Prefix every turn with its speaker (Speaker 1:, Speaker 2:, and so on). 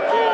Speaker 1: Good,